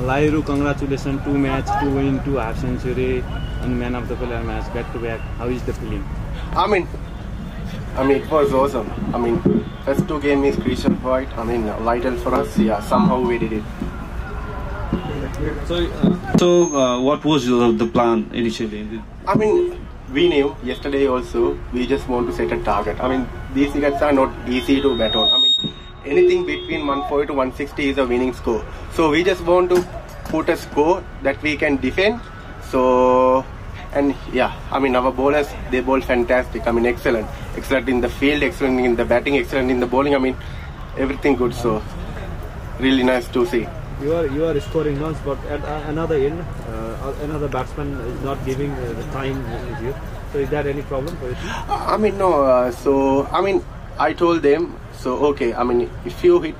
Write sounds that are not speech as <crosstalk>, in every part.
Lahiru, congratulations, two match, two win, two half century, and man of the player match back to back. How is the feeling? I mean, I mean, it was awesome. I mean, first two game is crucial for it. I mean, vital for us. Yeah, somehow we did it. So, uh, so uh, what was the, the plan initially? I mean, we knew yesterday also. We just want to set a target. I mean, these wickets are not easy to bat on. I mean, anything between 140 to 160 is a winning score. So we just want to put a score that we can defend. So and yeah, I mean our bowlers they bowl fantastic. I mean excellent, excellent in the field, excellent in the batting, excellent in the bowling. I mean everything good. So really nice to see. You are you are scoring runs, but at uh, another end, uh, another batsman is not giving uh, the time with you. So is that any problem for you? I mean no. Uh, so I mean I told them so okay. I mean if you hit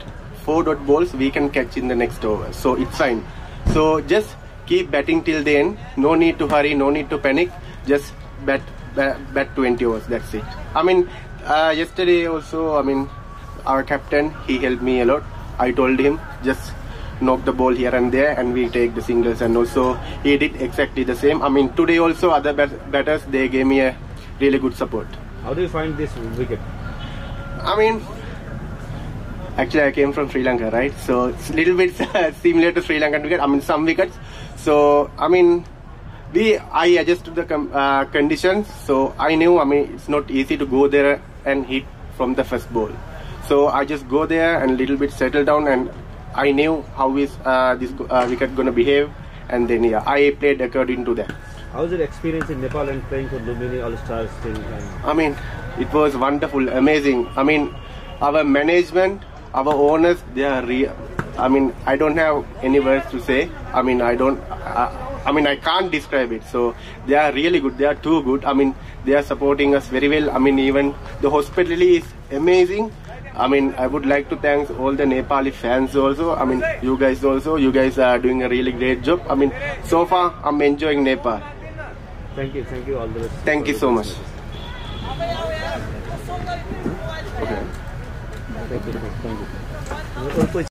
four dot balls, we can catch in the next over. So it's fine. So just keep batting till the end. No need to hurry. No need to panic. Just bat bat, bat 20 overs. That's it. I mean uh, yesterday also. I mean our captain he helped me a lot. I told him just knock the ball here and there and we take the singles and also he did exactly the same i mean today also other bat batters they gave me a really good support how do you find this wicket i mean actually i came from sri lanka right so it's a little bit <laughs> similar to sri lankan wicket i mean some wickets so i mean we i adjusted the uh, conditions so i knew i mean it's not easy to go there and hit from the first ball so i just go there and a little bit settle down and I knew how is uh, this uh, wicket going to behave, and then yeah, I played according to that. How was your experience in Nepal and playing for Lumbini All Stars team? I mean, it was wonderful, amazing. I mean, our management, our owners, they are real. I mean, I don't have any words to say. I mean, I don't. Uh, I mean, I can't describe it. So they are really good. They are too good. I mean, they are supporting us very well. I mean, even the hospitality is amazing. I mean, I would like to thank all the Nepali fans also. I mean, you guys also. You guys are doing a really great job. I mean, so far I'm enjoying Nepal. Thank you. Thank you all the best. Thank you so much. Okay. すごい。